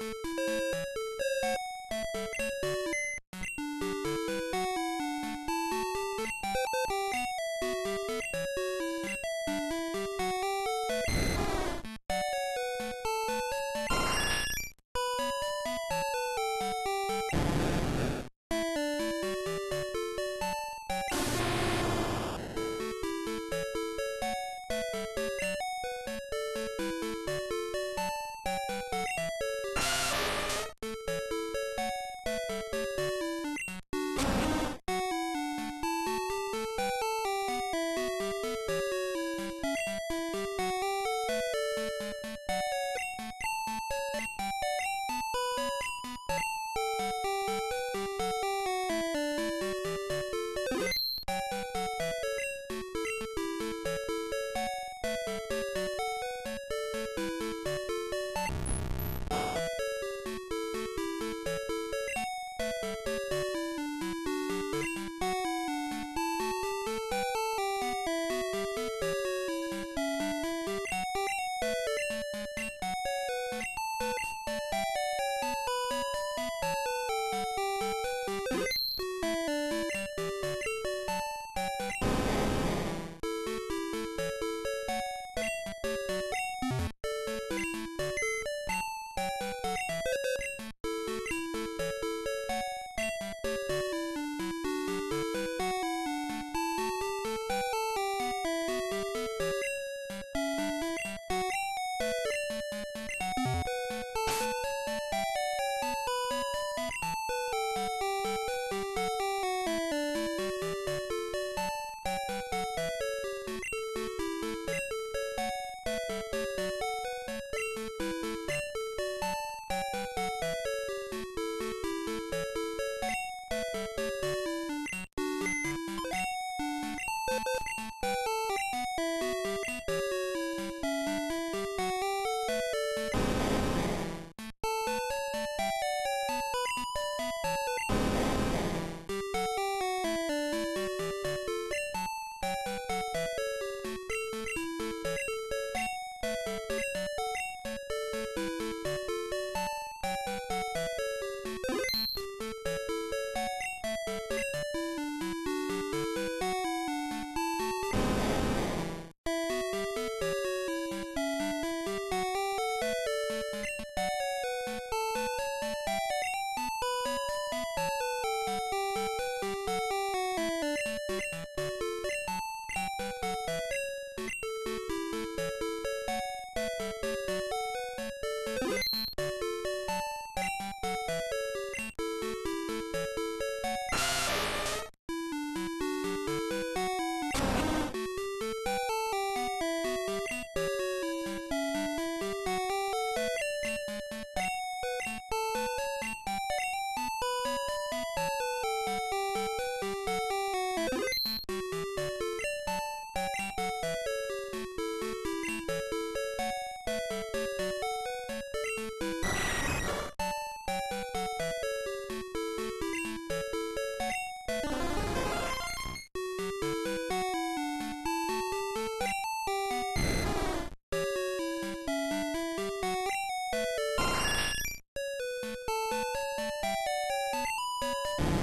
you you you